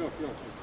Yok yok.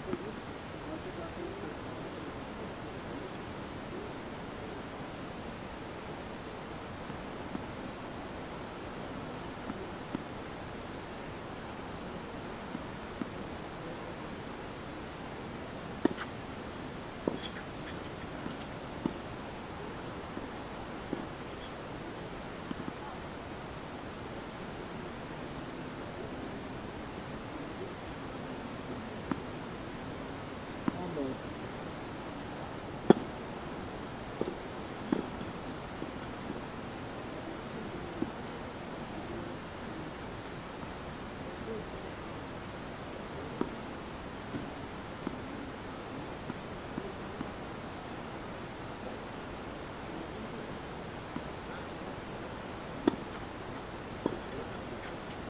私が見る?